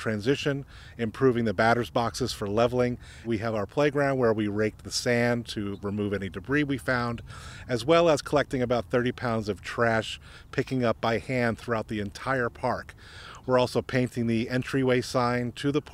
transition, improving the batter's boxes for leveling. We have our playground where we raked the sand to remove any debris we found, as well as collecting about 30 pounds of trash, picking up by hand throughout the entire park. We're also painting the entryway sign to the park.